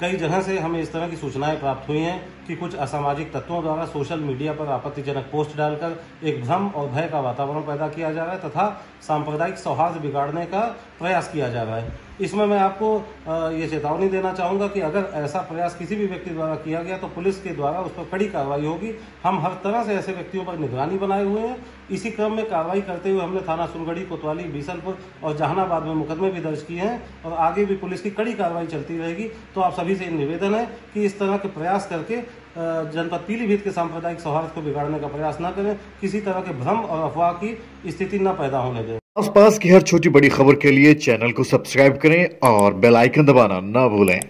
कई जगह से हमें इस तरह की सूचनाएँ प्राप्त हुई हैं कि कुछ असामाजिक तत्वों द्वारा सोशल मीडिया पर आपत्तिजनक पोस्ट डालकर एक भ्रम और भय का वातावरण पैदा किया जा रहा है तथा सांप्रदायिक सौहार्द बिगाड़ने का प्रयास किया जा रहा है। इसमें मैं आपको ये चेतावनी देना चाहूँगा कि अगर ऐसा प्रयास किसी भी व्यक्ति द्वारा किया गया तो पुलिस के द्वारा उस पर कड़ी कार्रवाई होगी। हम हर तरह से ऐसे व्यक्तियों पर निगरानी बनाए हुए हैं। इसी क्रम में कार्रवाई करते हुए हमने थाना सुनगढ़ी कोतवाली, बीसलपुर और जहानाबाद में मुकदमे भी दर्ज किए हैं और आगे भी पुलिस की कड़ी कार्रवाई चलती रहेगी। तो आप सभी से निवेदन है कि इस तरह के प्रयास करके जनपद पीलीभीत के सांप्रदायिक सौहार्द को बिगाड़ने का प्रयास न करें। किसी तरह के भ्रम और अफवाह की स्थिति न पैदा होने दें। आसपास की हर छोटी बड़ी खबर के लिए चैनल को सब्सक्राइब करें और बेल आइकन दबाना न भूलें।